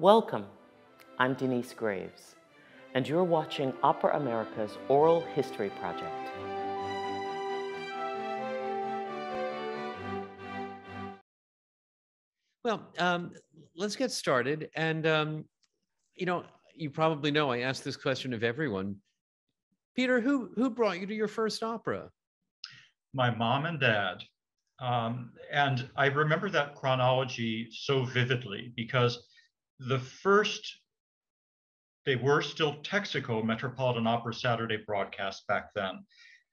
Welcome. I'm Denise Graves, and you're watching Opera America's Oral History Project. Well, um, let's get started. And, um, you know, you probably know I ask this question of everyone. Peter, who, who brought you to your first opera? My mom and dad. Um, and I remember that chronology so vividly because the first, they were still Texaco Metropolitan Opera Saturday broadcast back then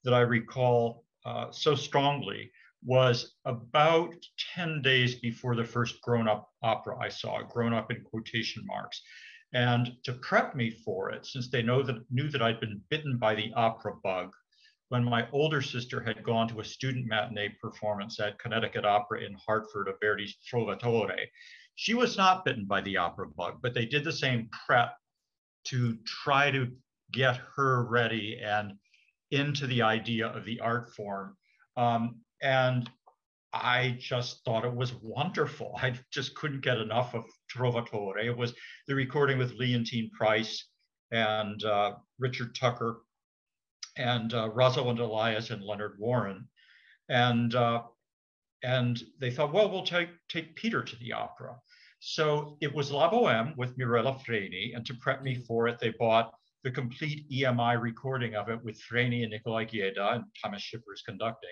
that I recall uh, so strongly was about 10 days before the first grown up opera I saw, grown up in quotation marks. And to prep me for it, since they know that knew that I'd been bitten by the opera bug, when my older sister had gone to a student matinee performance at Connecticut Opera in Hartford of Verdi's Trovatore, she was not bitten by the opera bug, but they did the same prep to try to get her ready and into the idea of the art form. Um, and I just thought it was wonderful. I just couldn't get enough of Trovatore. It was the recording with Leontyne Price and uh, Richard Tucker and uh, Rosalind Elias and Leonard Warren. And, uh, and they thought, well, we'll take, take Peter to the opera. So it was La Boheme with Mirella Freni. And to prep me for it, they bought the complete EMI recording of it with Freni and Nicolai Gedda and Thomas Schippers conducting.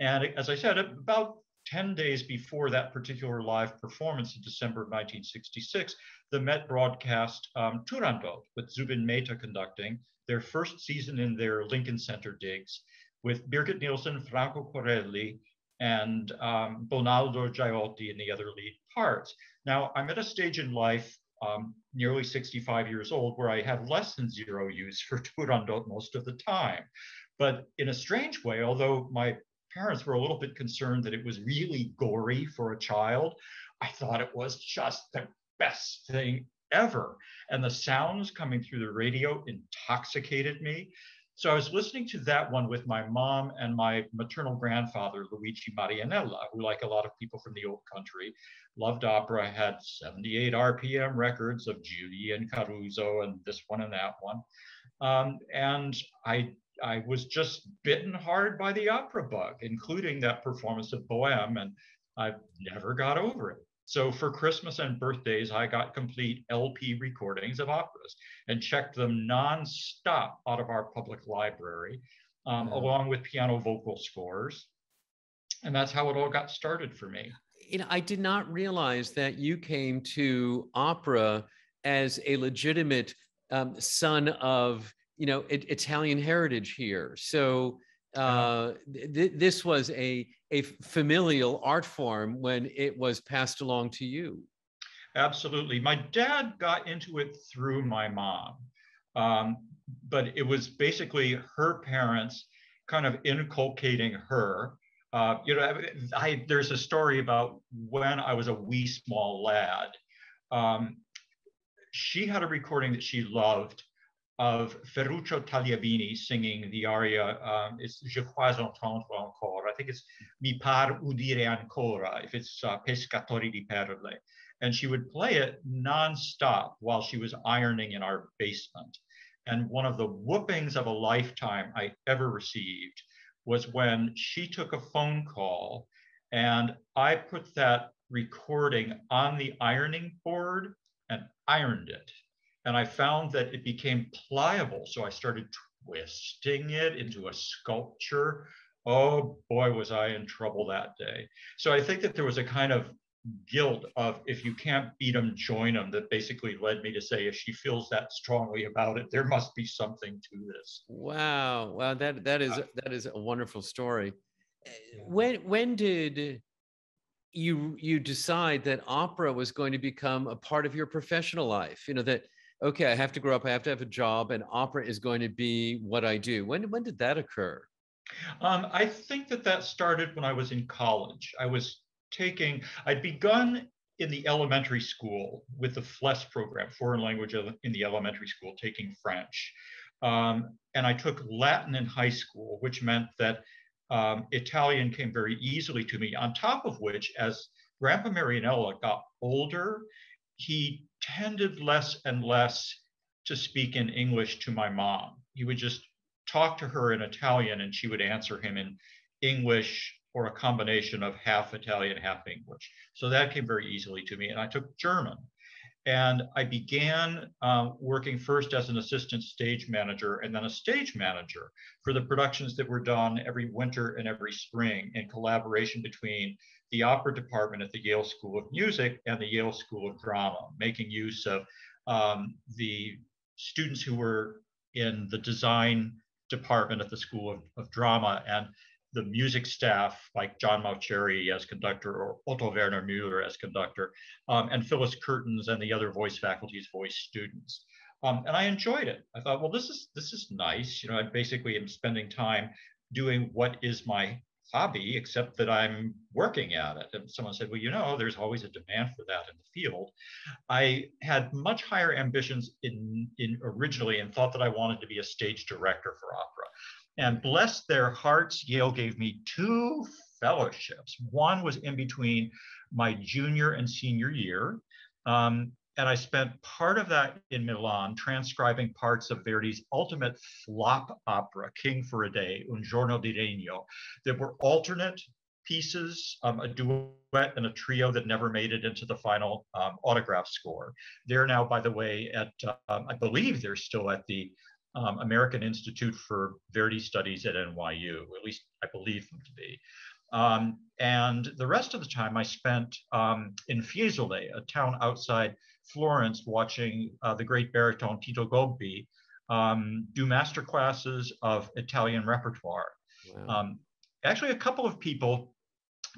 And as I said, about 10 days before that particular live performance in December of 1966, the Met broadcast um, Turandot with Zubin Mehta conducting their first season in their Lincoln Center digs with Birgit Nilsson, Franco Corelli, and um, Bonaldo Giaiotti in the other lead parts. Now, I'm at a stage in life, um, nearly 65 years old, where I have less than zero use for Turandot most of the time. But in a strange way, although my parents were a little bit concerned that it was really gory for a child. I thought it was just the best thing ever. And the sounds coming through the radio intoxicated me. So I was listening to that one with my mom and my maternal grandfather, Luigi Marianella, who, like a lot of people from the old country, loved opera, had 78 RPM records of Judy and Caruso and this one and that one. Um, and I I was just bitten hard by the opera bug, including that performance of Boheme, and I never got over it. So for Christmas and birthdays, I got complete LP recordings of operas and checked them nonstop out of our public library, um, along with piano vocal scores. And that's how it all got started for me. You know, I did not realize that you came to opera as a legitimate um, son of you know it, Italian heritage here. So uh, th- this was a a familial art form when it was passed along to you. Absolutely, my dad got into it through my mom, um, but it was basically her parents kind of inculcating her. Uh, you know, I, there's a story about when I was a wee small lad. Um, she had a recording that she loved of Ferruccio Tagliavini singing the aria, um, it's Je crois entendre encore. I think it's Mi par udire ancora, if it's uh, Pescatori di Perle. And she would play it nonstop while she was ironing in our basement. And one of the whoopings of a lifetime I ever received was when she took a phone call and I put that recording on the ironing board and ironed it and I found that it became pliable. So I started twisting it into a sculpture. Oh boy, was I in trouble that day. So I think that there was a kind of guilt of if you can't beat them, join them that basically led me to say if she feels that strongly about it, there must be something to this. Wow. Wow. That that is uh, that is a wonderful story. When when did you you decide that opera was going to become a part of your professional life? You know, that okay, I have to grow up, I have to have a job, and opera is going to be what I do. When, when did that occur? Um, I think that that started when I was in college. I was taking, I'd begun in the elementary school with the FLES program, foreign language in the elementary school, taking French. Um, and I took Latin in high school, which meant that um, Italian came very easily to me, on top of which, as Grandpa Marianella got older he tended less and less to speak in English to my mom. He would just talk to her in Italian and she would answer him in English or a combination of half Italian, half English. So that came very easily to me. And I took German. And I began uh, working first as an assistant stage manager and then a stage manager for the productions that were done every winter and every spring in collaboration between the opera department at the Yale School of Music and the Yale School of Drama, making use of um, the students who were in the design department at the School of, of Drama and the music staff like John Mauceri as conductor or Otto Werner Mueller as conductor, um, and Phyllis Curtin's and the other voice faculty's voice students. Um, and I enjoyed it. I thought, well, this is this is nice. You know, I basically am spending time doing what is my hobby, except that I'm working at it. And someone said, well, you know, there's always a demand for that in the field. I had much higher ambitions in, in originally and thought that I wanted to be a stage director for opera. And bless their hearts, Yale gave me two fellowships. One was in between my junior and senior year. Um, and I spent part of that in Milan transcribing parts of Verdi's ultimate flop opera, King for a Day, Un giorno di regno, that were alternate pieces, um, a duet and a trio that never made it into the final um, autograph score. They're now, by the way, at, um, I believe they're still at the um, American Institute for Verdi Studies at NYU, at least I believe them to be. Um, and the rest of the time I spent um, in Fiesole, a town outside Florence, watching uh, the great baritone Tito Gobbi um, do master classes of Italian repertoire. Wow. Um, actually, a couple of people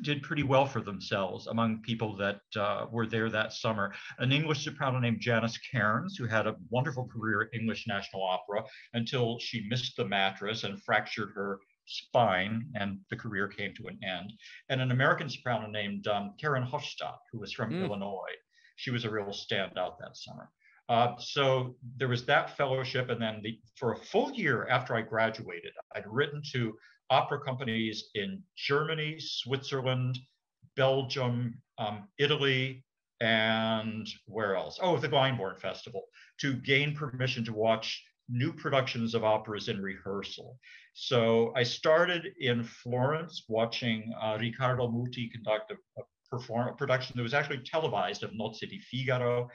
did pretty well for themselves among people that uh, were there that summer. An English soprano named Janice Cairns, who had a wonderful career at English National Opera until she missed the mattress and fractured her spine, and the career came to an end. And an American soprano named um, Karen Huffstodt, who was from mm. Illinois. She was a real standout that summer. Uh, so there was that fellowship, and then the, for a full year after I graduated, I'd written to opera companies in Germany, Switzerland, Belgium, um, Italy, and where else? Oh, the Glyndebourne Festival to gain permission to watch new productions of operas in rehearsal. So I started in Florence watching uh, Riccardo Muti conduct a, a, perform, a production that was actually televised of Nozze di Figaro.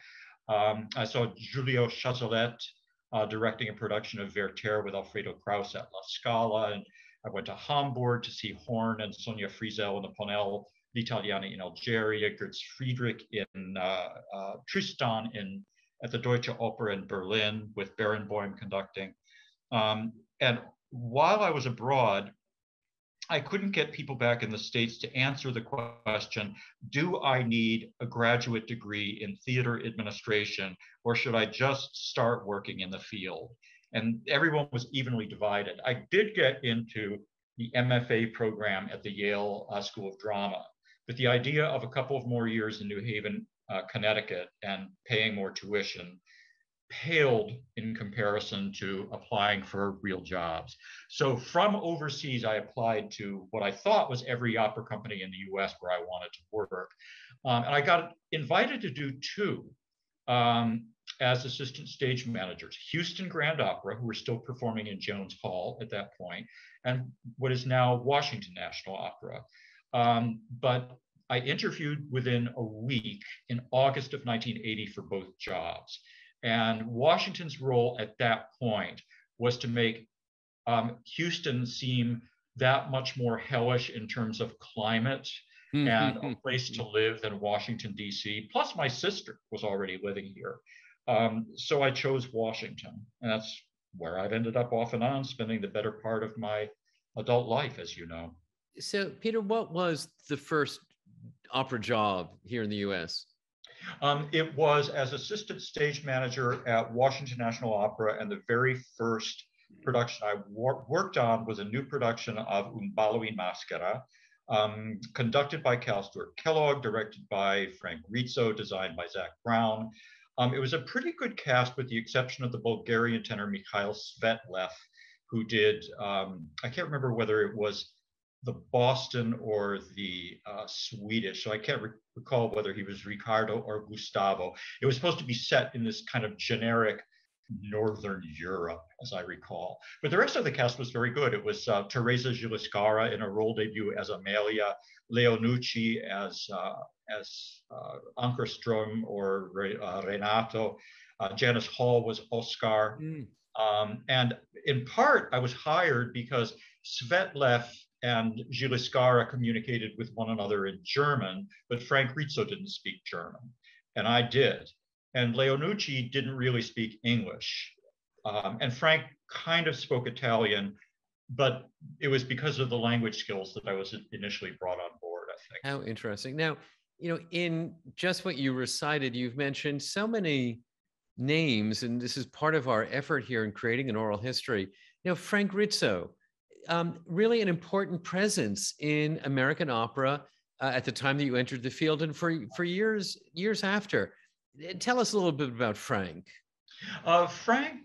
Um, I saw Giulio Chazalettes uh, directing a production of Werther with Alfredo Kraus at La Scala. And I went to Hamburg to see Horne and Sonia Frisell in the Ponnelle L'Italiana in Algeria, Götz Friedrich in uh, uh, Tristan in at the Deutsche Oper in Berlin with Barenboim conducting. Um, and while I was abroad, I couldn't get people back in the States to answer the question Do I need a graduate degree in theater administration, or should I just start working in the field? and everyone was evenly divided. I did get into the MFA program at the Yale uh, School of Drama, but the idea of a couple of more years in New Haven, uh, Connecticut, and paying more tuition paled in comparison to applying for real jobs. So from overseas, I applied to what I thought was every opera company in the US where I wanted to work. Um, and I got invited to do two. Um, as assistant stage managers. Houston Grand Opera, who were still performing in Jones Hall at that point, and what is now Washington National Opera. Um, but I interviewed within a week in August of 1980 for both jobs. And Washington's role at that point was to make um, Houston seem that much more hellish in terms of climate mm-hmm. and a place to live than Washington, D.C. Plus, my sister was already living here. Um, so I chose Washington, and that's where I've ended up off and on, spending the better part of my adult life, as you know. So, Peter, what was the first opera job here in the U.S.? Um, it was as assistant stage manager at Washington National Opera, and the very first production I wor- worked on was a new production of Un ballo in maschera, um, conducted by Cal Stewart Kellogg, directed by Frank Rizzo, designed by Zach Brown. Um, it was a pretty good cast, with the exception of the Bulgarian tenor Mikhail Svetlev, who did, um, I can't remember whether it was the Boston or the uh, Swedish. So I can't re- recall whether he was Ricardo or Gustavo. It was supposed to be set in this kind of generic Northern Europe, as I recall. But the rest of the cast was very good. It was uh, Teresa Zylis-Gara in a role debut as Amelia, Leo Nucci as uh, as uh, Ankerstrom or uh, Renato. Uh, Janice Hall was Oscar. Mm. Um, and in part, I was hired because Svetlev and Zylis-Gara communicated with one another in German, but Frank Rizzo didn't speak German, and I did. And Leo Nucci didn't really speak English. Um, and Frank kind of spoke Italian, but it was because of the language skills that I was initially brought on board, I think. How interesting. Now, you know, in just what you recited, you've mentioned so many names, and this is part of our effort here in creating an oral history. You know, Frank Rizzo, um, really an important presence in American opera uh, at the time that you entered the field, and for for years years after. Eh, tell us a little bit about Frank. Uh, Frank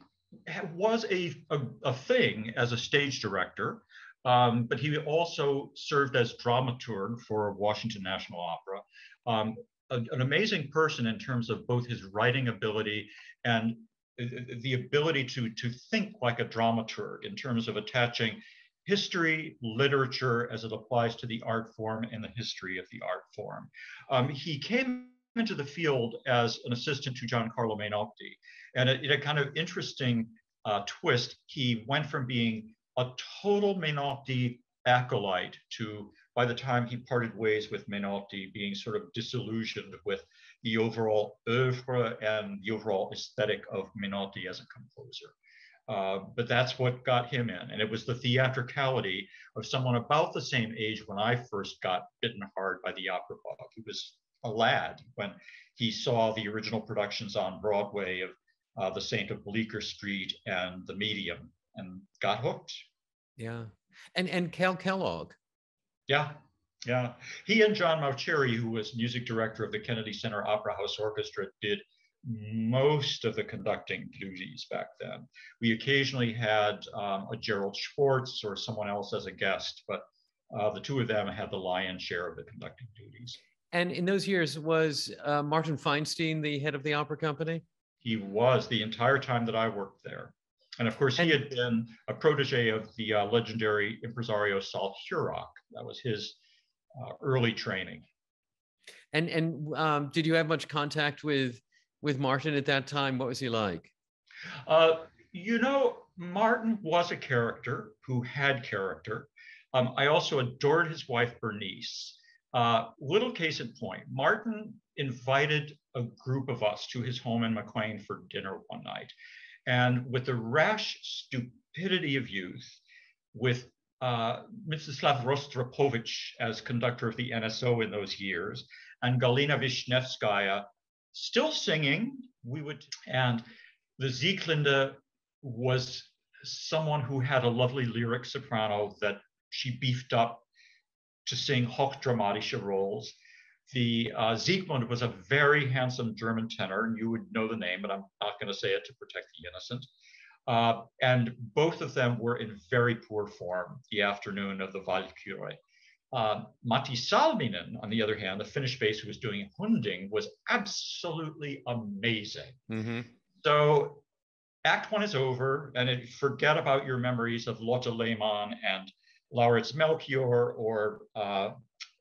was a, a, a thing as a stage director. Um, but he also served as dramaturg for Washington National Opera. Um, a, an amazing person in terms of both his writing ability and the ability to, to think like a dramaturg in terms of attaching history, literature as it applies to the art form and the history of the art form. Um, he came into the field as an assistant to Giancarlo Menotti. And in a kind of interesting uh, twist, he went from being a total Menotti acolyte to, by the time he parted ways with Menotti, being sort of disillusioned with the overall oeuvre and the overall aesthetic of Menotti as a composer. Uh, but that's what got him in. And it was the theatricality of someone about the same age when I first got bitten hard by the opera bug. He was a lad when he saw the original productions on Broadway of uh, The Saint of Bleecker Street and The Medium and got hooked. Yeah. And and Cal Kellogg. Yeah. Yeah. He and John Mauceri, who was music director of the Kennedy Center Opera House Orchestra, did most of the conducting duties back then. We occasionally had um, a Gerard Schwarz or someone else as a guest, but uh, the two of them had the lion's share of the conducting duties. And in those years, was uh, Martin Feinstein the head of the opera company? He was the entire time that I worked there. And of course, he had been a protege of the uh, legendary impresario Saul Hurok. That was his uh, early training. And and um, did you have much contact with with Martin at that time? What was he like? Uh, you know, Martin was a character who had character. Um, I also adored his wife Bernice. Uh, little case in point, Martin invited a group of us to his home in McLean for dinner one night. And with the rash stupidity of youth, with uh, Mstislav Rostropovich as conductor of the NSO in those years, and Galina Vishnevskaya still singing, we would, and the Sieglinde was someone who had a lovely lyric soprano that she beefed up to sing hochdramatische roles. The uh, Siegmund was a very handsome German tenor, and you would know the name, but I'm not going to say it to protect the innocent. Uh, and both of them were in very poor form the afternoon of the Valkyrie. Uh, Matti Salminen, on the other hand, the Finnish bass who was doing Hunding, was absolutely amazing. Mm-hmm. So Act One is over, and it, forget about your memories of Lotte Lehmann and Lauritz Melchior or uh,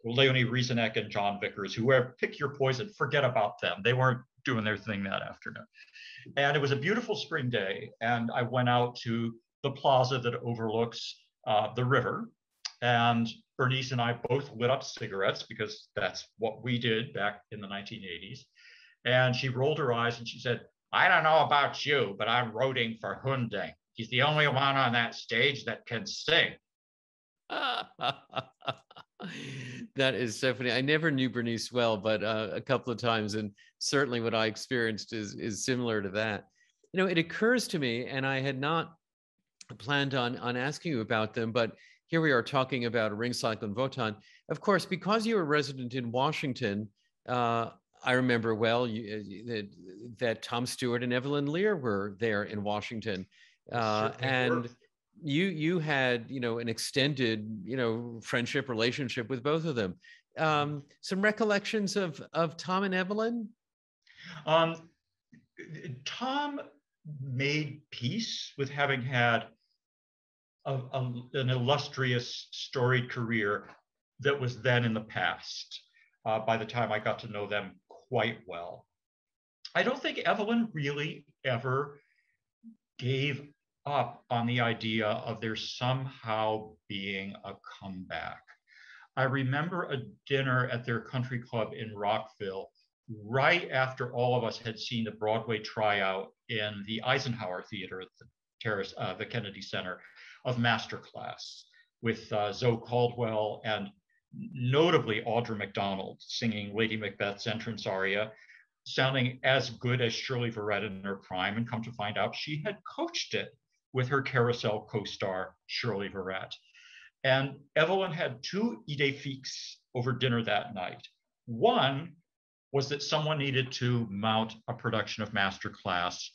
Leonie Rysanek and Jon Vickers, whoever, pick your poison, forget about them. They weren't doing their thing that afternoon. And it was a beautiful spring day. And I went out to the plaza that overlooks uh, the river. And Bernice and I both lit up cigarettes because that's what we did back in the 1980s. And she rolled her eyes and she said, I don't know about you, but I'm rooting for Hunding. He's the only one on that stage that can sing. that is so funny. I never knew Bernice well, but uh, a couple of times, and certainly what I experienced is is similar to that. You know, it occurs to me, and I had not planned on on asking you about them, but here we are talking about a ring cycle in Wotan. Of course, because you were a resident in Washington, uh, I remember well you, uh, that, that Tom Stewart and Evelyn Lear were there in Washington, uh, and. Were you you had you know an extended you know friendship relationship with both of them. Um, some recollections of of Tom and Evelyn. Um, Tom made peace with having had a, a, an illustrious, storied career that was then in the past. Uh, by the time I got to know them quite well, I don't think Evelyn really ever gave up on the idea of there somehow being a comeback. I remember a dinner at their country club in Rockville right after all of us had seen the Broadway tryout in the Eisenhower Theater at the Terrace, uh, the Kennedy Center of Masterclass with uh, Zoe Caldwell and notably Audra McDonald singing Lady Macbeth's entrance aria, sounding as good as Shirley Verrett in her prime. And come to find out, she had coached it with her carousel co-star Shirley Verrett. And Evelyn had two idées fixes over dinner that night. One was that someone needed to mount a production of Masterclass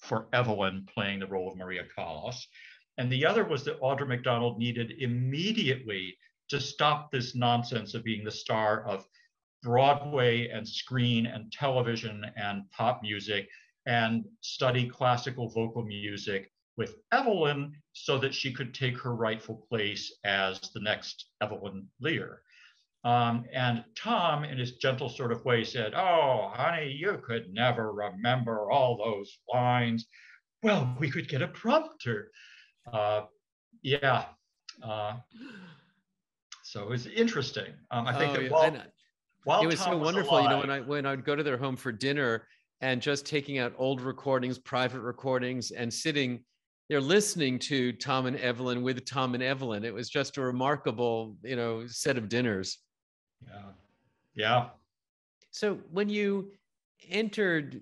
for Evelyn playing the role of Maria Callas. And the other was that Audra McDonald needed immediately to stop this nonsense of being the star of Broadway and screen and television and pop music and study classical vocal music with Evelyn so that she could take her rightful place as the next Evelyn Lear. Um, and Tom, in his gentle sort of way, said, Oh, honey, you could never remember all those lines. Well, we could get a prompter. Uh, yeah. Uh, so it was interesting. Um, I think oh, that while, yeah. while it was Tom so was wonderful. Alive, you know, when I when I'd go to their home for dinner and just taking out old recordings, private recordings, and sitting they're listening to Tom and Evelyn with Tom and Evelyn. It was just a remarkable, you know, set of dinners. Yeah. Yeah. So when you entered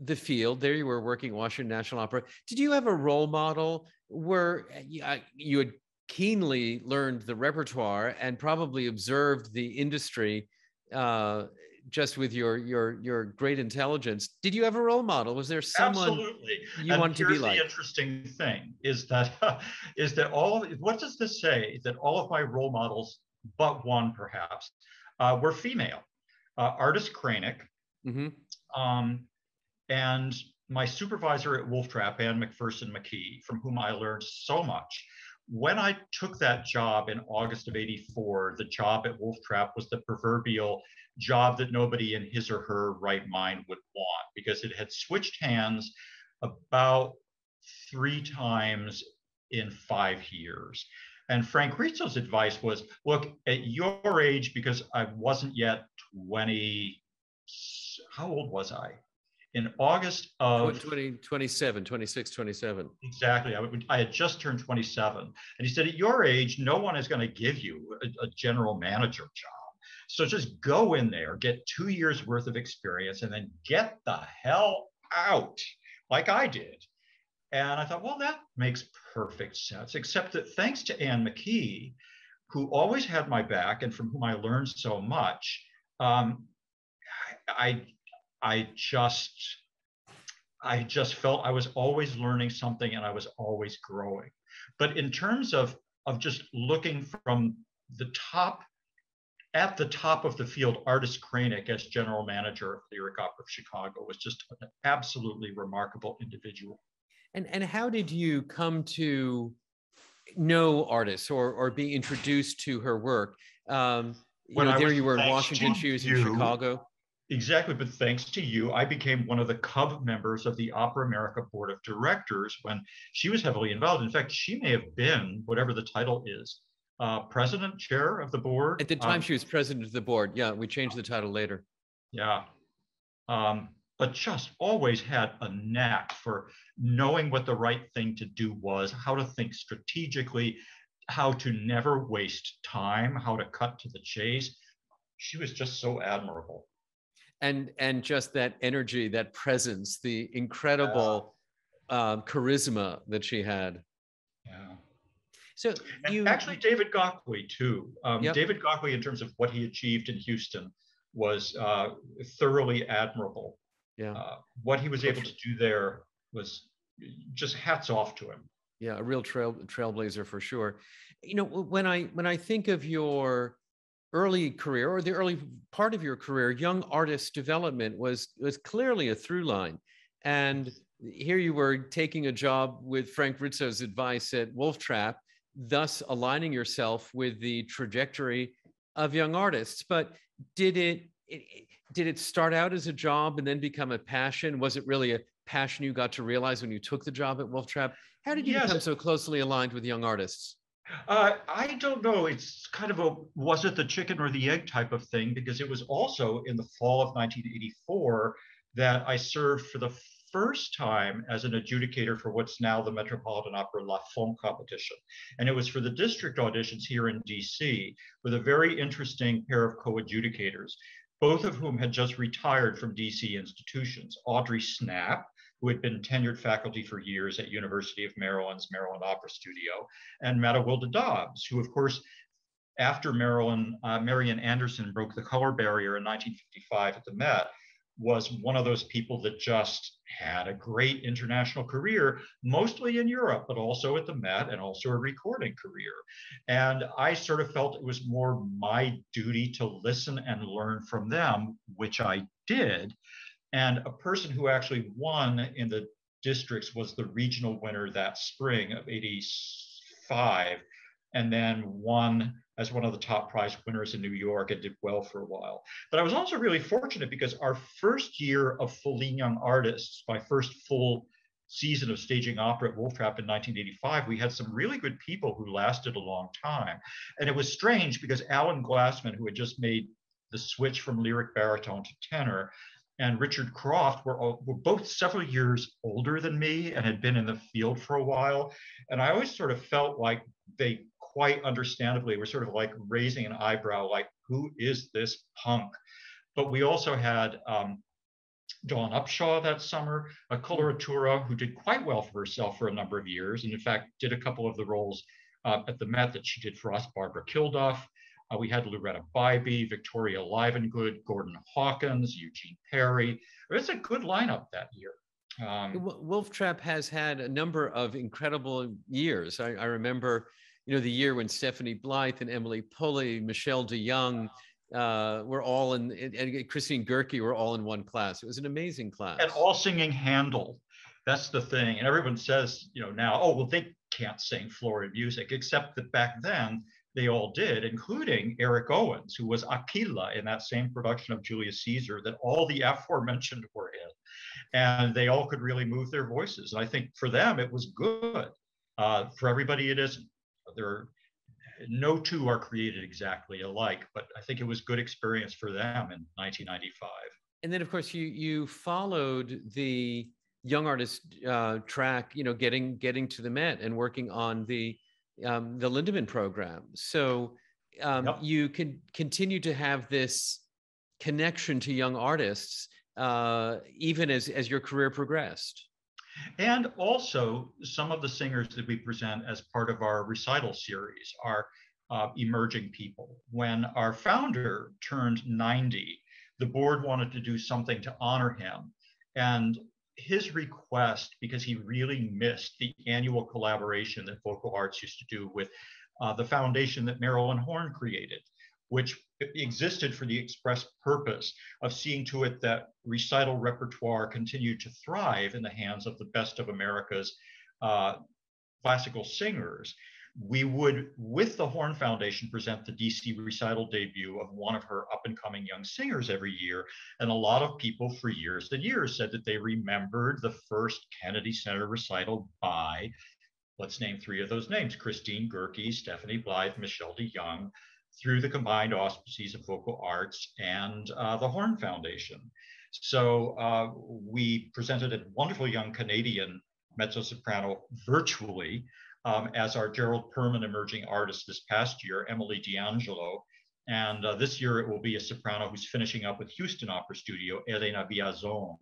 the field, there you were working Washington National Opera. Did you have a role model where you had keenly learned the repertoire and probably observed the industry uh, just with your your your great intelligence? Did you have a role model? Was there someone absolutely. you want to be like the interesting thing is that uh, is that all what does this say that all of my role models but one perhaps uh, were female? Uh, Ardis Krainik mm-hmm. um, and my supervisor at Wolf Trap, Anne McPherson McKee, from whom I learned so much. When I took that job in August of 84, the job at Wolf Trap was the proverbial job that nobody in his or her right mind would want because it had switched hands about three times in five years. And Frank Rizzo's advice was look, at your age, because I wasn't yet 20, how old was I? In August of 20, 27, 26, 27. Exactly. I, I had just turned 27. And he said, at your age, no one is going to give you a, a general manager job. So just go in there, get two years worth of experience, and then get the hell out like I did. And I thought, well, that makes perfect sense, except that thanks to Anne McKee, who always had my back and from whom I learned so much, um, I, I just, I just felt I was always learning something and I was always growing. But in terms of, of just looking from the top at the top of the field, Ardis Krainik, as general manager of Lyric Opera of Chicago, was just an absolutely remarkable individual. And and how did you come to know Ardis or or be introduced to her work? Um, you when know, there you were in Washington, she was in Chicago. Exactly, but thanks to you, I became one of the Cub members of the Opera America Board of Directors when she was heavily involved. In fact, she may have been whatever the title is uh, president, chair of the board. At the time, um, she was president of the board. Yeah, we changed the title later. Yeah. Um, but just always had a knack for knowing what the right thing to do was, how to think strategically, how to never waste time, how to cut to the chase. She was just so admirable. And and just that energy, that presence, the incredible uh, charisma that she had. Yeah. So you actually David Gockley too. Um, yep. David Gockley, in terms of what he achieved in Houston, was uh, thoroughly admirable. Yeah. Uh, what he was able to do there was just hats off to him. Yeah, a real trail trailblazer for sure. You know, when I when I think of your early career or the early part of your career, young artist development was was clearly a through line. And here you were taking a job with Frank Rizzo's advice at Wolf Trap, thus aligning yourself with the trajectory of young artists. But did it, it did it start out as a job and then become a passion? Was it really a passion you got to realize when you took the job at Wolf Trap? How did you yes. become so closely aligned with young artists? Uh, I don't know. It's kind of a was it the chicken or the egg type of thing because it was also in the fall of 1984 that I served for the first time as an adjudicator for what's now the Metropolitan Opera La Femme competition. And it was for the district auditions here in DC with a very interesting pair of co-adjudicators, both of whom had just retired from DC institutions. Audrey Snapp, who had been tenured faculty for years at University of Maryland's Maryland Opera Studio, and Mattiwilda Dobbs, who of course, after Marilyn, uh, Marian Anderson broke the color barrier in 1955 at the Met, was one of those people that just had a great international career, mostly in Europe, but also at the Met and also a recording career. And I sort of felt it was more my duty to listen and learn from them, which I did. And a person who actually won in the districts was the regional winner that spring of 85, and then won as one of the top prize winners in New York and did well for a while. But I was also really fortunate because our first year of Filene Young Artists, my first full season of staging opera at Wolf Trap in 1985, we had some really good people who lasted a long time. And it was strange because Alan Glassman, who had just made the switch from lyric baritone to tenor, and Richard Croft were, were both several years older than me and had been in the field for a while. And I always sort of felt like they quite understandably were sort of like raising an eyebrow, like, who is this punk? But we also had um, Dawn Upshaw that summer, a coloratura who did quite well for herself for a number of years, and in fact did a couple of the roles uh, at the Met that she did for us, Barbara Kilduff. Uh, we had Loretta Bybee, Victoria Livengood, Gordon Hawkins, Eugene Perry. It's a good lineup that year. Um, Wolf Trap has had a number of incredible years. I, I, remember, you know, the year when Stephanie Blythe and Emily Pulley, Michelle DeYoung uh, were all in, and Christine Goerke were all in one class. It was an amazing class. And all singing Handel. That's the thing. And everyone says, you know, now, oh, well, they can't sing Florian music, except that back then they all did, including Eric Owens, who was Achilla in that same production of Julius Caesar that all the aforementioned were in. And they all could really move their voices. And I think for them, it was good. Uh, for everybody, it isn't. There, no two are created exactly alike, but I think it was good experience for them in 1995. And then, of course, you you followed the young artist uh, track, you know, getting getting to the Met and working on the um, the Lindemann program. So um, yep. you can continue to have this connection to young artists uh, even as, as your career progressed. And also, some of the singers that we present as part of our recital series are uh, emerging people. When our founder turned 90, the board wanted to do something to honor him. And his request, because he really missed the annual collaboration that Vocal Arts used to do with uh, the foundation that Marilyn Horne created, which existed for the express purpose of seeing to it that recital repertoire continued to thrive in the hands of the best of America's uh, classical singers we would, with the Horne Foundation, present the DC recital debut of one of her up and coming young singers every year. And a lot of people for years and years said that they remembered the first Kennedy Center recital by, let's name three of those names Christine Goerke, Stephanie Blythe, Michelle DeYoung, through the combined auspices of Vocal Arts and uh, the Horne Foundation. So uh, we presented a wonderful young Canadian mezzo soprano virtually um, as our Gerald Perman emerging artist this past year, Emily D'Angelo. And uh, this year it will be a soprano who's finishing up with Houston Opera Studio, Elena Villalon.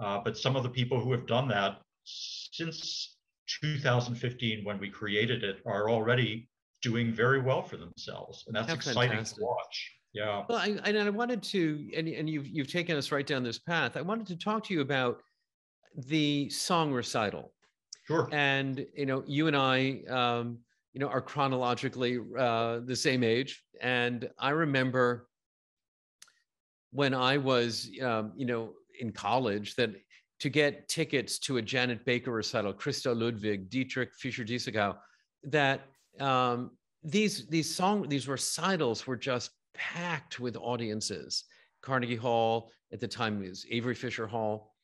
Uh, but some of the people who have done that since 2015, when we created it, are already doing very well for themselves. And that's, that's exciting fantastic. to watch. Yeah. Well, I, and I wanted to, and, and you've, you've taken us right down this path. I wanted to talk to you about the song recital Sure. And you know, you and I, um, you know, are chronologically uh, the same age, and I remember when I was, um, you know, in college that to get tickets to a Janet Baker recital, Christa Ludwig, Dietrich Fischer-Dieskau, that um, these these song these recitals were just packed with audiences. Carnegie Hall at the time was Avery Fisher Hall,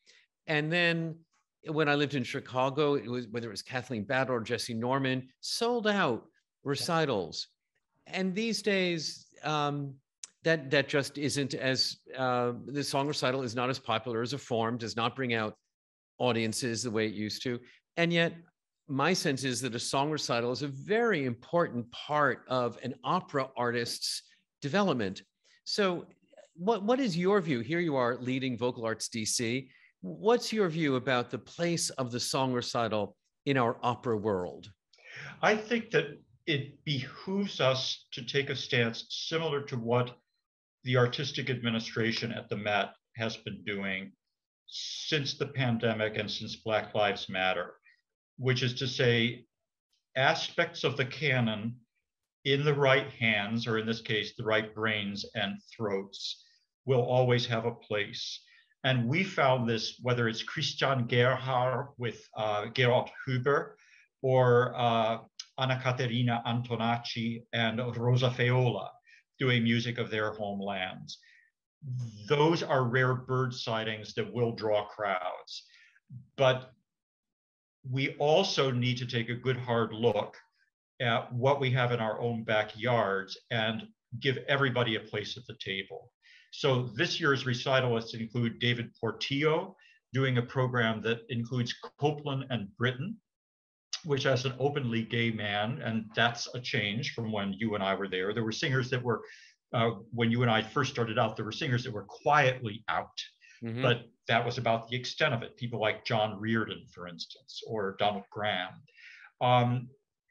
and then when I lived in Chicago, it was whether it was Kathleen Battle or Jessye Norman, sold out recitals. And these days, um, that that just isn't as uh, the song recital is not as popular as a form, does not bring out audiences the way it used to. And yet, my sense is that a song recital is a very important part of an opera artist's development. So, what what is your view? Here you are leading Vocal Arts DC. What's your view about the place of the song recital in our opera world? I think that it behooves us to take a stance similar to what the artistic administration at the Met has been doing since the pandemic and since Black Lives Matter, which is to say, aspects of the canon in the right hands, or in this case, the right brains and throats, will always have a place. And we found this, whether it's Christian Gerhaher with uh, Huber or uh, Anna Caterina Antonacci and Rosa Feola doing music of their homelands. Those are rare bird sightings that will draw crowds. But we also need to take a good hard look at what we have in our own backyards and give everybody a place at the table. So this year's recitalists include David Portillo doing a program that includes Copland and Britten, which as an openly gay man, and that's a change from when you and I were there. There were singers that were, uh, when you and I first started out, there were singers that were quietly out, mm-hmm. but that was about the extent of it. People like John Reardon, for instance, or Donald Graham. Um,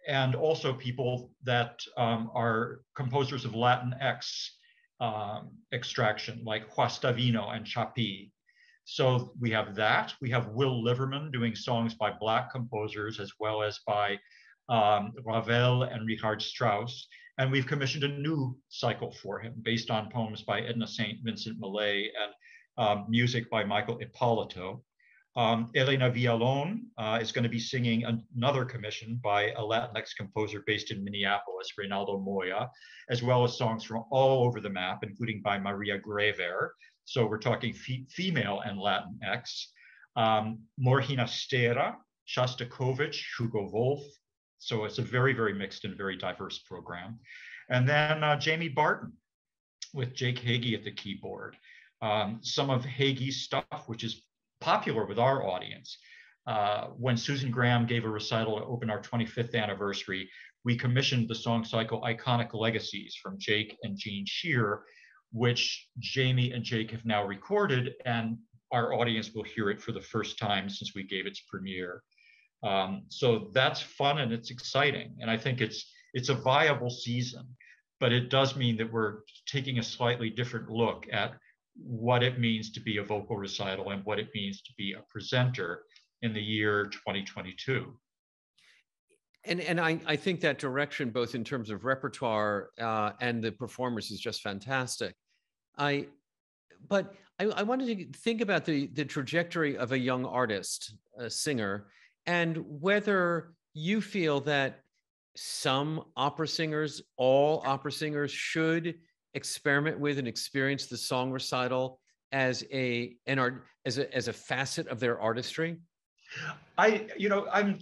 and also people that um, are composers of Latinx um, extraction, like Guastavino and Chapí. So we have that. We have Will Liverman doing songs by Black composers as well as by um, Ravel and Richard Strauss. And we've commissioned a new cycle for him based on poems by Edna St. Vincent Millay and um, music by Michael Ippolito. Um, Elena Villalon uh, is going to be singing another commission by a Latinx composer based in Minneapolis, Reinaldo Moya, as well as songs from all over the map, including by Maria Grever. So we're talking female and Latinx. Um, Morgina Stera, Shostakovich, Hugo Wolf. So it's a very, very mixed and very diverse program. And then uh, Jamie Barton with Jake Heggie at the keyboard. Um, some of Heggie's stuff, which is popular with our audience. Uh, when Susan Graham gave a recital to open our 25th anniversary, we commissioned the song cycle Iconic Legacies from Jake and Gene Scheer, which Jamie and Jake have now recorded, and our audience will hear it for the first time since we gave its premiere. Um, so that's fun and it's exciting, and I think it's it's a viable season, but it does mean that we're taking a slightly different look at what it means to be a vocal recital and what it means to be a presenter in the year 2022 and and I, I think that direction both in terms of repertoire uh, and the performers is just fantastic. I but I, I, wanted to think about the the trajectory of a young artist a singer and whether you feel that some opera singers all opera singers should experiment with and experience the song recital as a an art as a as a facet of their artistry? I you know I'm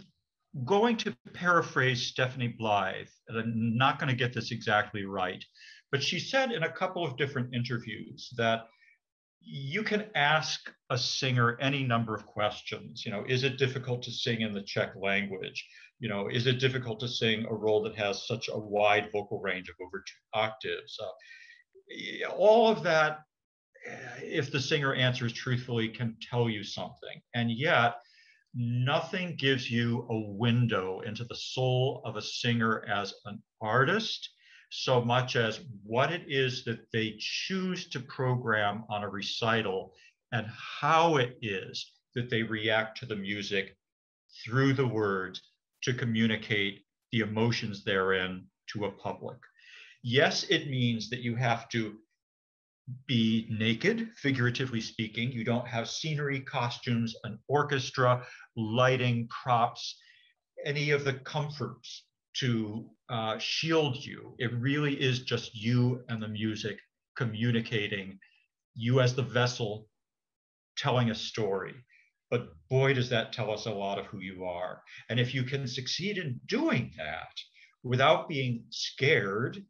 going to paraphrase Stephanie Blythe, and I'm not going to get this exactly right, but she said in a couple of different interviews that you can ask a singer any number of questions. You know, is it difficult to sing in the Czech language? You know, is it difficult to sing a role that has such a wide vocal range of over two octaves? Uh, all of that, if the singer answers truthfully, can tell you something. And yet, nothing gives you a window into the soul of a singer as an artist so much as what it is that they choose to program on a recital and how it is that they react to the music through the words to communicate the emotions therein to a public. Yes, it means that you have to be naked, figuratively speaking. You don't have scenery, costumes, an orchestra, lighting, props, any of the comforts to uh, shield you. It really is just you and the music communicating, you as the vessel telling a story. But boy, does that tell us a lot of who you are. And if you can succeed in doing that without being scared,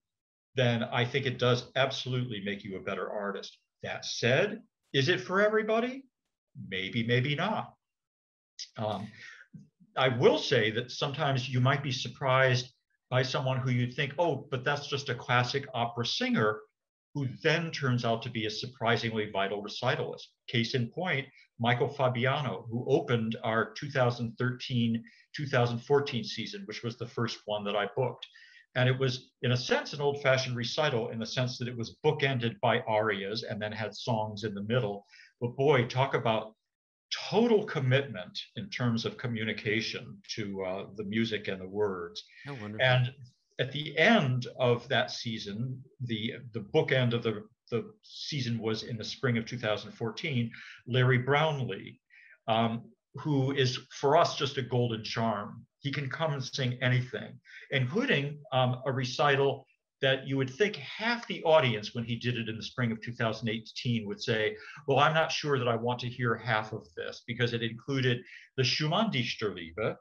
then I think it does absolutely make you a better artist. That said, is it for everybody? Maybe, maybe not. Um, I will say that sometimes you might be surprised by someone who you'd think, oh, but that's just a classic opera singer who then turns out to be a surprisingly vital recitalist. Case in point, Michael Fabiano, who opened our 2013 2014 season, which was the first one that I booked. And it was, in a sense, an old fashioned recital in the sense that it was bookended by arias and then had songs in the middle. But boy, talk about total commitment in terms of communication to uh, the music and the words. Oh, and at the end of that season, the the bookend of the the season was in the spring of 2014. Larry Brownlee, um, who is for us just a golden charm. He can come and sing anything, including um, a recital that you would think half the audience, when he did it in the spring of 2018, would say, Well, I'm not sure that I want to hear half of this because it included the Schumann Dichterliebe.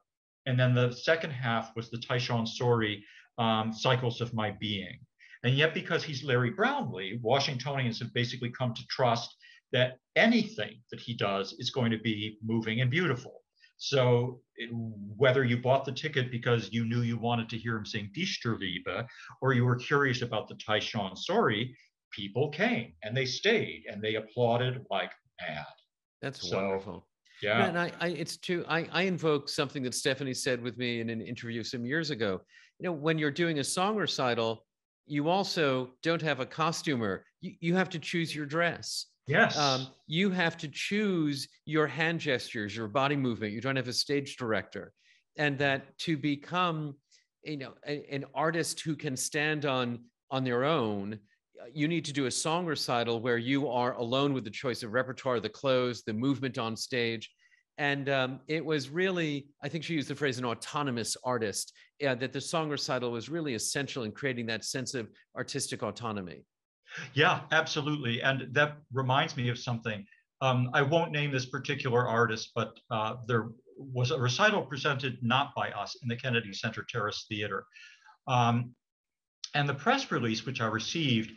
And then the second half was the Tyshawn Sorey um, cycles of my being. And yet, because he's Larry Brownlee, Washingtonians have basically come to trust that anything that he does is going to be moving and beautiful. So it, whether you bought the ticket because you knew you wanted to hear him sing Dichterliebe, or you were curious about the Tyshawn Sorey, people came and they stayed and they applauded like mad. That's so, wonderful. Yeah. And I, I, it's true. I, I invoke something that Stephanie said with me in an interview some years ago you know, when you're doing a song recital, you also don't have a costumer. You, you have to choose your dress. Yes. Um, you have to choose your hand gestures, your body movement. You don't have a stage director. And that to become, you know, a, an artist who can stand on on their own, you need to do a song recital where you are alone with the choice of repertoire, the clothes, the movement on stage, and um, it was really, I think she used the phrase an autonomous artist, uh, that the song recital was really essential in creating that sense of artistic autonomy. Yeah, absolutely. And that reminds me of something. Um, I won't name this particular artist, but uh, there was a recital presented not by us in the Kennedy Center Terrace Theater. Um, and the press release, which I received,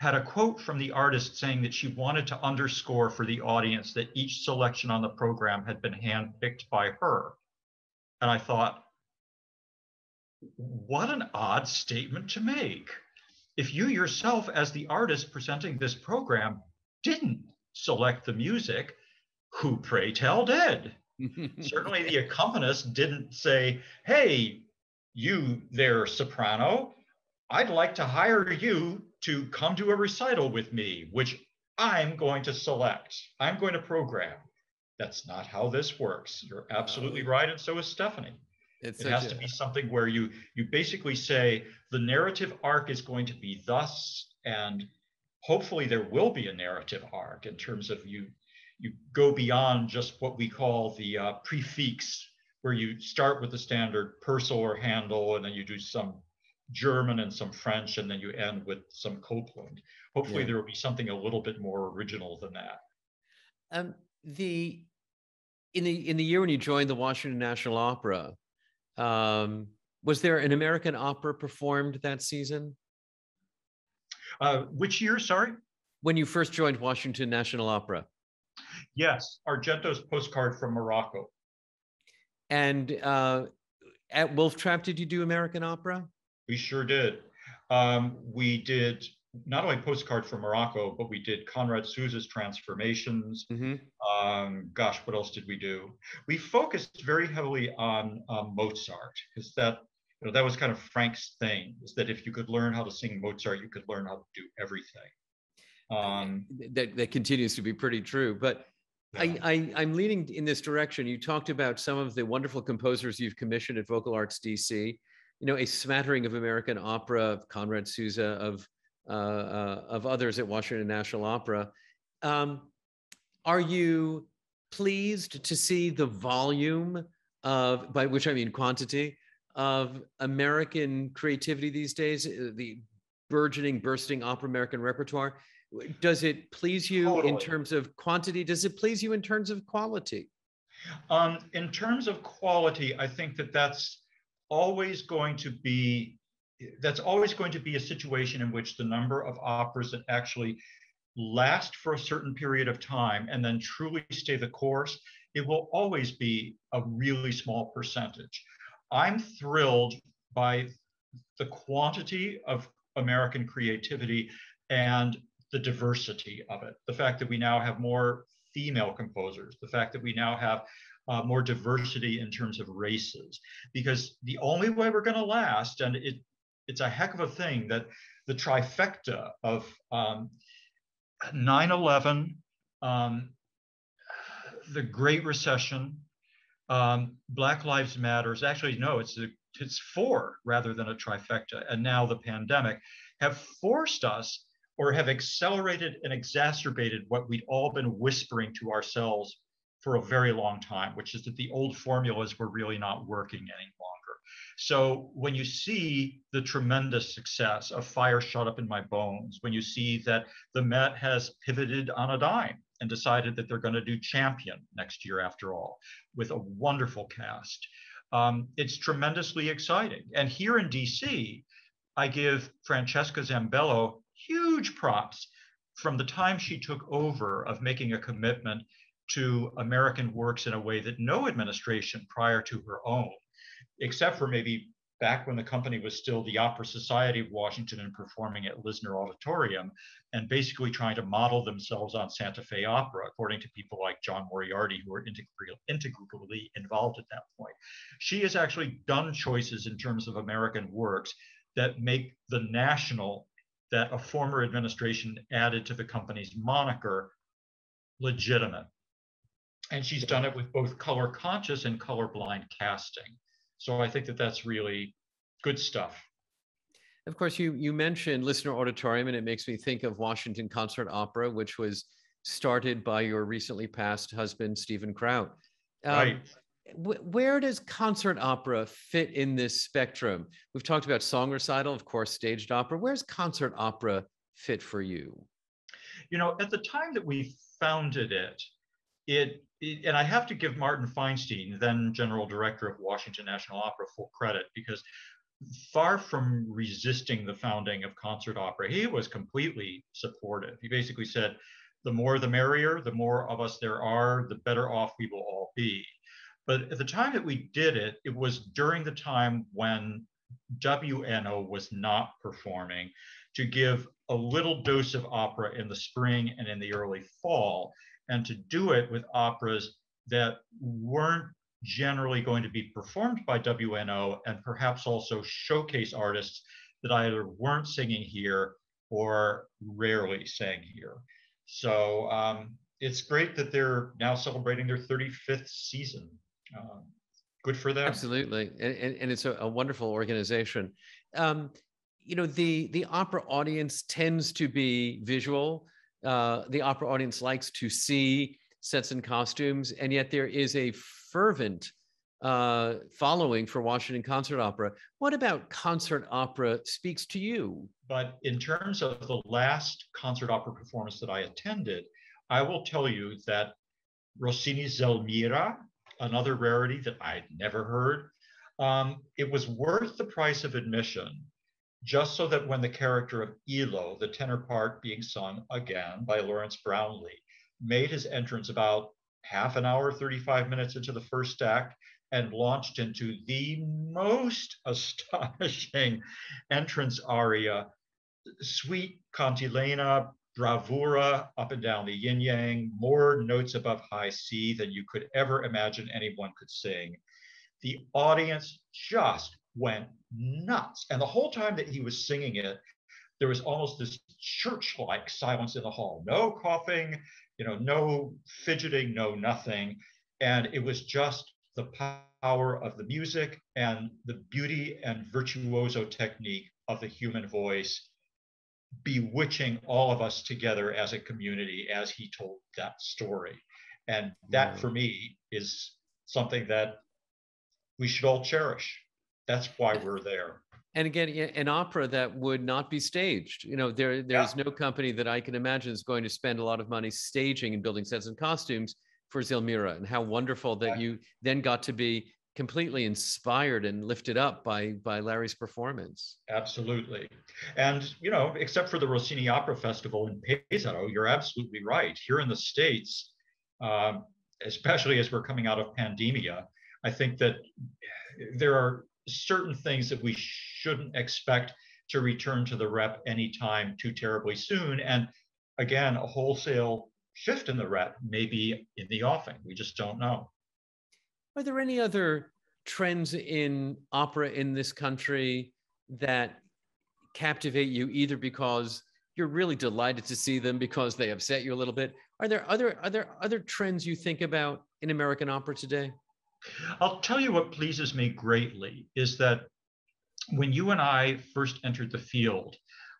had a quote from the artist saying that she wanted to underscore for the audience that each selection on the program had been handpicked by her. And I thought, what an odd statement to make. If you yourself, as the artist presenting this program, didn't select the music, who pray tell did? Certainly the accompanist didn't say, hey, you there, soprano, I'd like to hire you to come to a recital with me, which I'm going to select. I'm going to program. That's not how this works. You're absolutely right, and so is Stephanie. It's it has a... to be something where you you basically say the narrative arc is going to be thus, and hopefully there will be a narrative arc in terms of you you go beyond just what we call the uh, prix fixe, where you start with the standard Purcell or Handel, and then you do some German and some French, and then you end with some Copland. Hopefully, yeah. there will be something a little bit more original than that. Um, the in the in the year when you joined the Washington National Opera, um, was there an American opera performed that season? Uh, which year? Sorry. When you first joined Washington National Opera. Yes, Argento's postcard from Morocco. And uh, at Wolf Trap, did you do American opera? We sure did. Um, we did not only postcard from Morocco, but we did Conrad Susa's transformations. Mm-hmm. Um, gosh, what else did we do? We focused very heavily on um, Mozart because that you know, that was kind of Frank's thing is that if you could learn how to sing Mozart, you could learn how to do everything. Um, that that continues to be pretty true. But I, I, I'm leaning in this direction. You talked about some of the wonderful composers you've commissioned at Vocal Arts DC. You know, a smattering of American opera, of Conrad Susa, of of others at Washington National Opera. Um, are you pleased to see the volume of, by which I mean quantity, of American creativity these days? Uh, the burgeoning, bursting opera American repertoire. Does it please you totally. in terms of quantity? Does it please you in terms of quality? Um, in terms of quality, I think that that's always going to be that's always going to be a situation in which the number of operas that actually last for a certain period of time and then truly stay the course, it will always be a really small percentage. I'm thrilled by the quantity of American creativity and the diversity of it. The fact that we now have more female composers, the fact that we now have uh, more diversity in terms of races, because the only way we're going to last, and it, it's a heck of a thing that the trifecta of um, 9/11, um, the Great Recession, um, Black Lives Matters. Actually, no, it's a, it's four rather than a trifecta, and now the pandemic have forced us or have accelerated and exacerbated what we'd all been whispering to ourselves for a very long time, which is that the old formulas were really not working any longer. So when you see the tremendous success of Fire Shut Up in My Bones, when you see that the Met has pivoted on a dime and decided that they're going to do Champion next year after all, with a wonderful cast, um, it's tremendously exciting. And here in DC, I give Francesca Zambello huge props from the time she took over of making a commitment to American works in a way that no administration prior to her own, except for maybe back when the company was still the Opera Society of Washington and performing at Lisner Auditorium, and basically trying to model themselves on Santa Fe Opera, according to people like John Moriarty, who were integrally involved at that point. She has actually done choices in terms of American works that make the national that a former administration added to the company's moniker legitimate. And she's done it with both color conscious and colorblind casting. So I think that that's really good stuff. Of course, you you mentioned Lisner Auditorium, and it makes me think of Washington Concert Opera, which was started by your recently passed husband, Stephen Crout. Um, right where does concert opera fit in this spectrum? We've talked about song recital, of course, staged opera. Where's concert opera fit for you? You know, at the time that we founded it, it, it, and I have to give Martin Feinstein, then general director of Washington National Opera, full credit because far from resisting the founding of concert opera, he was completely supportive. He basically said, the more the merrier, the more of us there are, the better off we will all be. But at the time that we did it, it was during the time when WNO was not performing to give a little dose of opera in the spring and in the early fall, and to do it with operas that weren't generally going to be performed by WNO and perhaps also showcase artists that either weren't singing here or rarely sang here. So um, it's great that they're now celebrating their 35th season. Um, good for them. Absolutely, and, and, and it's a, a, wonderful organization. Um, you know, the the opera audience tends to be visual. Uh, the opera audience likes to see sets and costumes, and yet there is a fervent uh, following for Washington Concert Opera. What about concert opera speaks to you? But in terms of the last concert opera performance that I attended, I will tell you that Rossini's Zelmira another rarity that I'd never heard. Um, it was worth the price of admission just so that when the character of Ilo, the tenor part being sung again by Lawrence Brownlee, made his entrance about half an hour, 35 minutes into the first act and launched into the most astonishing entrance aria, sweet cantilena, bravura up and down the yin yang, more notes above high C than you could ever imagine anyone could sing. The audience just went nuts. And the whole time that he was singing it, there was almost this church like silence in the hall no coughing, you know, no fidgeting, no nothing. And it was just the power of the music and the beauty and virtuoso technique of the human voice bewitching all of us together as a community as he told that story. And that for me is something that we should all cherish. That's why we're there. And again, an opera that would not be staged. You know, there there's yeah. no company that I can imagine is going to spend a lot of money staging and building sets and costumes for Zelmira. And how wonderful that you then got to be completely inspired and lifted up by by Larry's performance. Absolutely. And you know, except for the Rossini Opera Festival in Pesaro, you're absolutely right. Here in the States, uh, especially as we're coming out of pandemia, I think that there are certain things that we shouldn't expect to return to the rep anytime too terribly soon. And again, a wholesale shift in the rep may be in the offing. We just don't know. Are there any other trends in opera in this country that captivate you either because you're really delighted to see them because they upset you a little bit? Are there other are there other trends you think about in American opera today? I'll tell you what pleases me greatly is that when you and I first entered the field,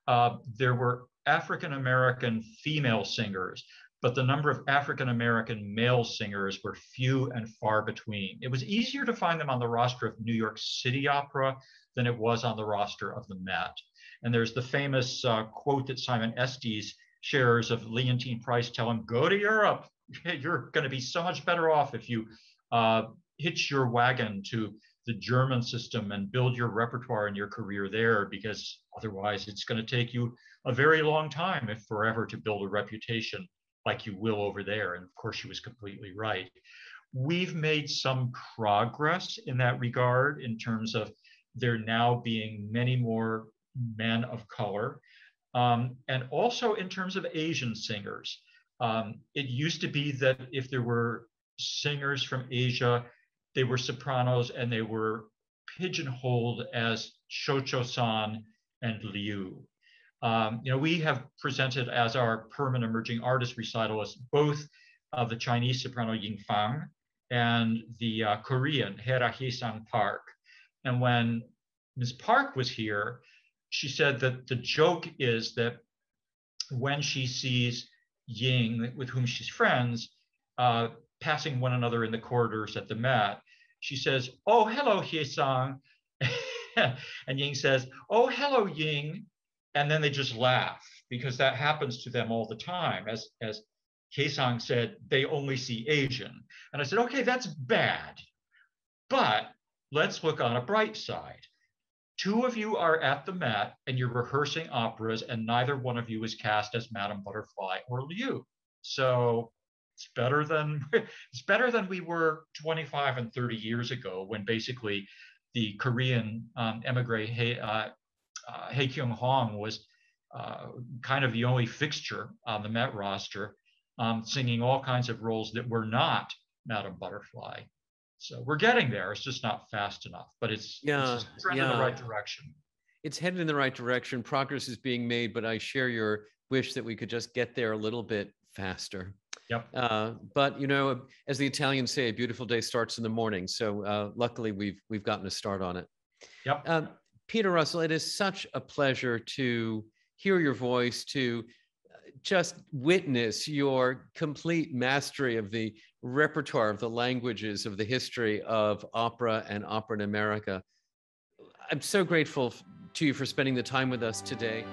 uh, there were African American female singers but the number of African American male singers were few and far between. It was easier to find them on the roster of New York City Opera than it was on the roster of the Met. And there's the famous uh, quote that Simon Estes shares of Leontyne Price telling him, Go to Europe. You're going to be so much better off if you uh, hitch your wagon to the German system and build your repertoire and your career there, because otherwise it's going to take you a very long time, if forever, to build a reputation like you will over there. And of course, she was completely right. We've made some progress in that regard in terms of there now being many more men of color. Um, and also in terms of Asian singers. Um, it used to be that if there were singers from Asia, they were sopranos and they were pigeonholed as Cho-Cho-san and Liu. Um, you know, we have presented as our permanent emerging artist recitalists both of the Chinese soprano Ying Fang and the uh, Korean Hera Hyesang Park. And when Ms. Park was here, she said that the joke is that when she sees Ying, with whom she's friends, uh, passing one another in the corridors at the Met, she says, "Oh, hello, Hyesang," and Ying says, "Oh, hello, Ying." and then they just laugh because that happens to them all the time. As as Hyesang said, they only see Asian. And I said, okay, that's bad. But let's look on a bright side. Two of you are at the Met and you're rehearsing operas, and neither one of you is cast as Madame Butterfly or Liu. So it's better than it's better than we were 25 and 30 years ago when basically the Korean um, emigre uh, uh, Hei-Kyung Hong was uh, kind of the only fixture on the Met roster, um, singing all kinds of roles that were not Madame Butterfly. So we're getting there. It's just not fast enough, but it's, yeah, it's yeah. in the right direction. It's headed in the right direction. Progress is being made, but I share your wish that we could just get there a little bit faster. Yep. Uh, but you know, as the Italians say, a beautiful day starts in the morning. So uh, luckily, we've we've gotten a start on it. Yep. Um, Peter Russell, it is such a pleasure to hear your voice, to uh, just witness your complete mastery of the repertoire of the languages of the history of opera and opera in America. I'm so grateful to you for spending the time with us today.